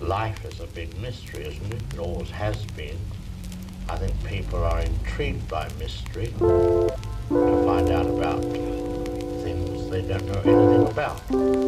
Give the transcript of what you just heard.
life is a big mystery, isn't it? It always has been. I think people are intrigued by mystery to find out about things they don't know anything about.